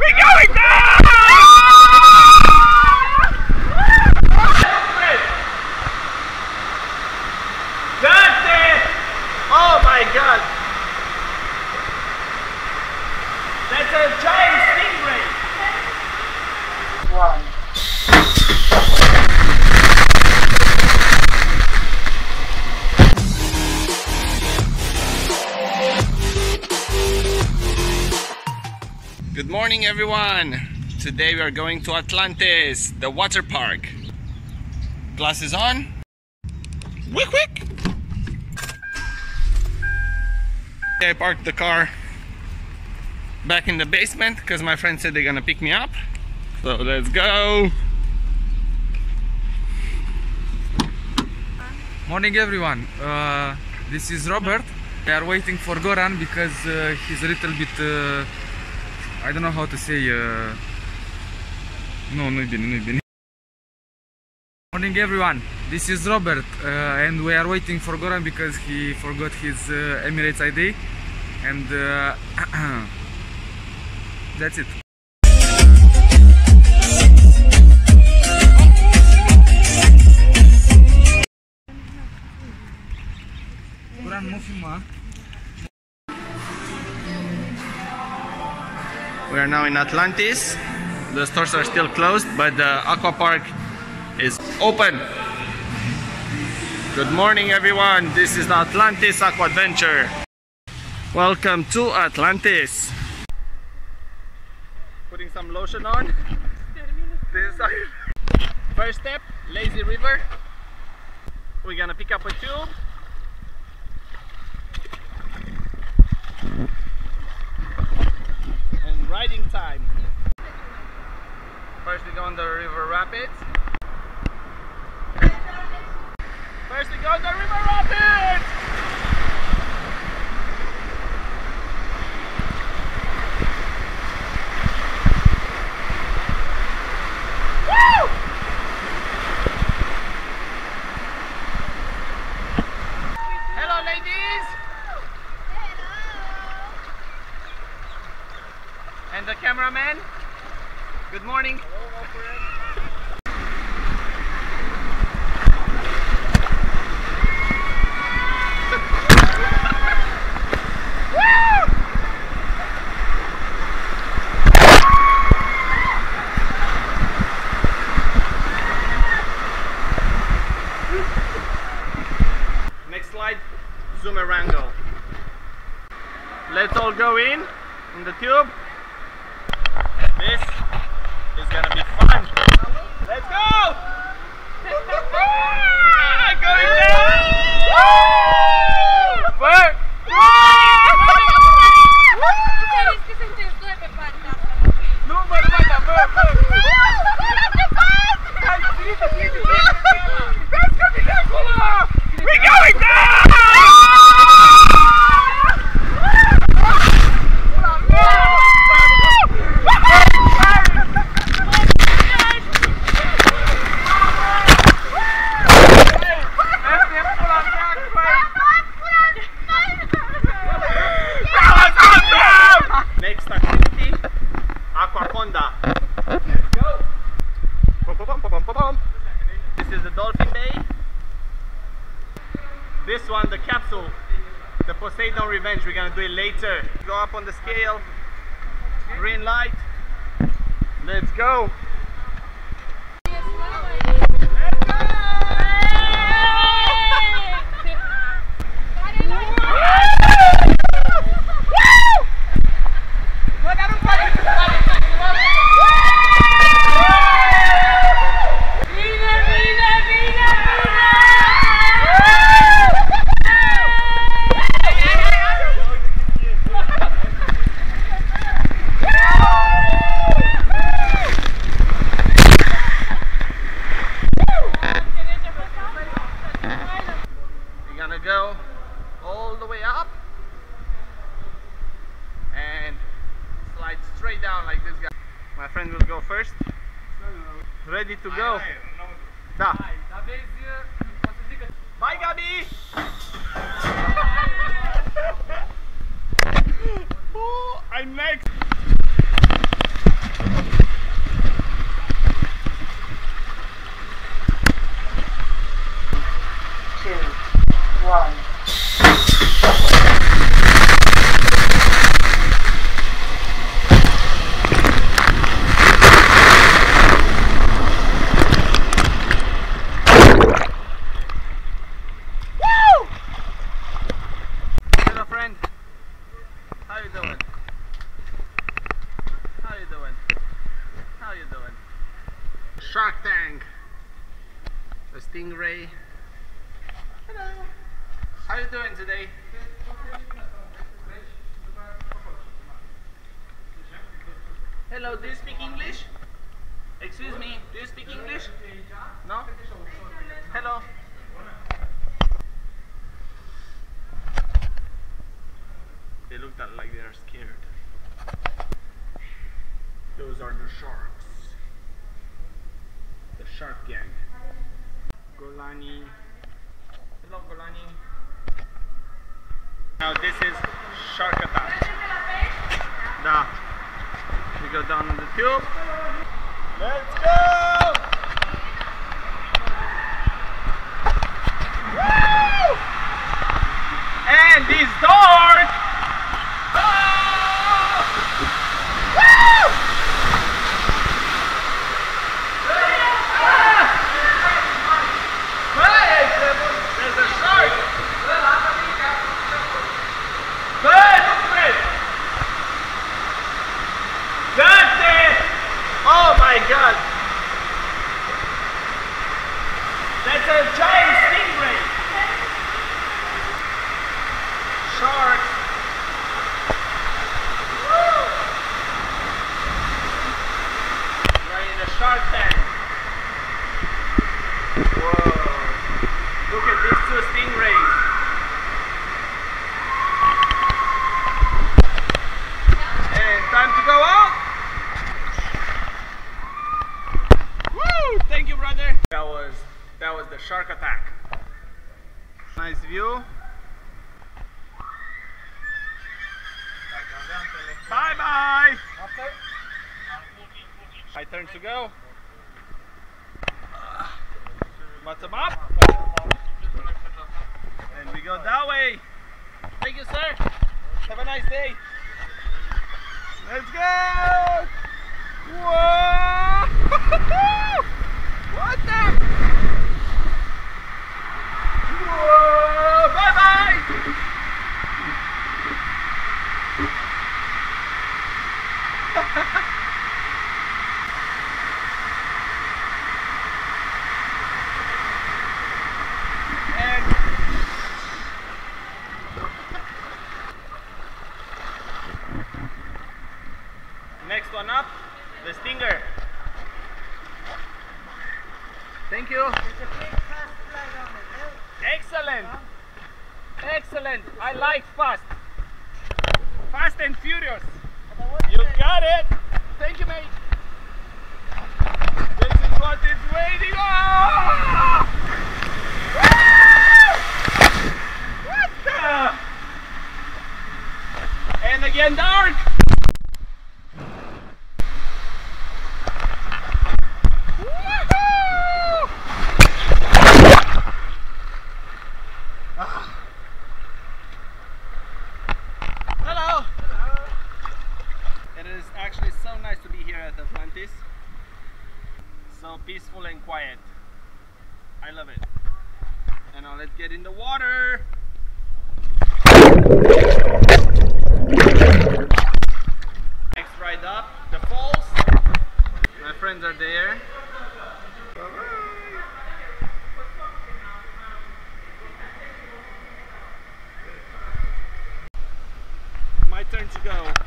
We're going down! Good morning, everyone. Today we are going to Atlantis, the water park. Glasses on. Quick, quick. I parked the car back in the basement because my friend said they're gonna pick me up. So let's go. Morning everyone, uh, this is Robert. We are waiting for Goran because uh, he's a little bit, uh, I don't know how to say, uh, no, nu bine, bine. Morning everyone, this is Robert uh, and we are waiting for Goran because he forgot his uh, Emirates ID and uh, that's it. Goran, nu filma. We are now in Atlantis. The stores are still closed, but the aqua park is open. Good morning, everyone. This is the Atlantis Aqua Adventure. Welcome to Atlantis. Putting some lotion on. This is our first step, lazy river. We're gonna pick up a tube. Riding time. First we go on the river rapids. First we go on the river rapids! Woo! Hello ladies! And the cameraman. Good morning. Woo! Next slide, Zoomerango. Let's all go in, in the tube. Is gonna be fun. Let's go! Aquaconda. Go. This is the Dolphin Bay. This one, the capsule, the Poseidon Revenge. We're gonna do it later. Go up on the scale. Green light. Let's go. You're gonna go all the way up and slide straight down like this guy. My friend will go first. Ready to go? Da. Bye, Gabi! oh, I'm next! Shark Tank. A stingray. Hello. How are you doing today? Hello, do you speak English? Excuse me, do you speak English? No? Hello. They look like they are scared. Those are the sharks. Shark gang. Golani. Hello, Golani. Now this is shark attack. Da. We go down on the tube. Let's go! Woo! And this dark. Ah! Woo! Hey, there's a shark. Good, Fred. That's it. Oh my God. That's a giant stingray. Shark. Woo! We're in the shark tank. Whoa. Look at these two stingrays. And time to go out. Woo! Thank you, brother. That was that was the shark attack. Nice view. Bye bye. My turn to go. Bottom up. And we go that way. Thank you, sir. Have a nice day. Let's go! Whoa! what the? Whoa! Bye bye! and Next one up, the stinger. Thank you. Excellent. Excellent. I like fast. Fast and furious. You got it. Thank you, mate. This is what is waiting. Woo! What the? And again, dark. Woohoo! Ah. Hello. It is actually so nice to be here at Atlantis. So peaceful and quiet. I love it. And now let's get in the water. Next ride up, the falls. My friends are there. My turn to go.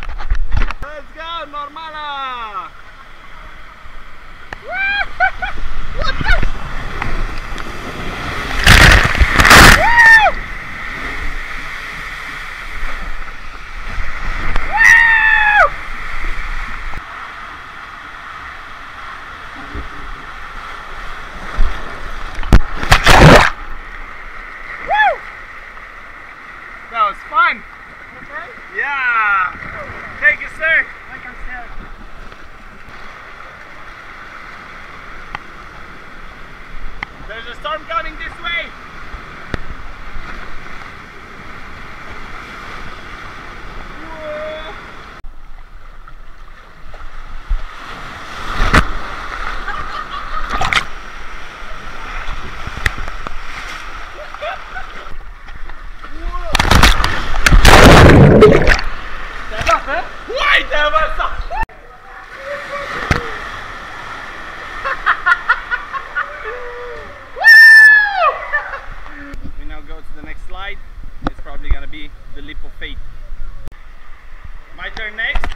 are next.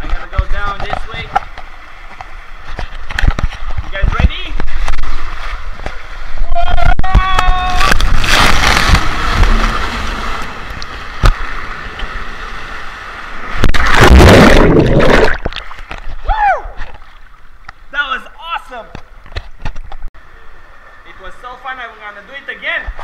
I'm gonna go down this way. You guys ready? That was awesome! It was so fun, I'm gonna do it again!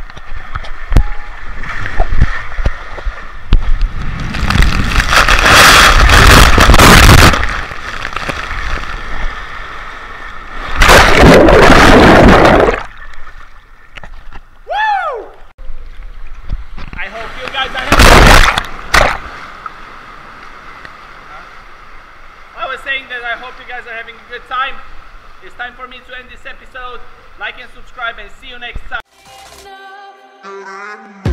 I hope you guys are having a good time. It's time for me to end this episode. Like and subscribe, and see you next time.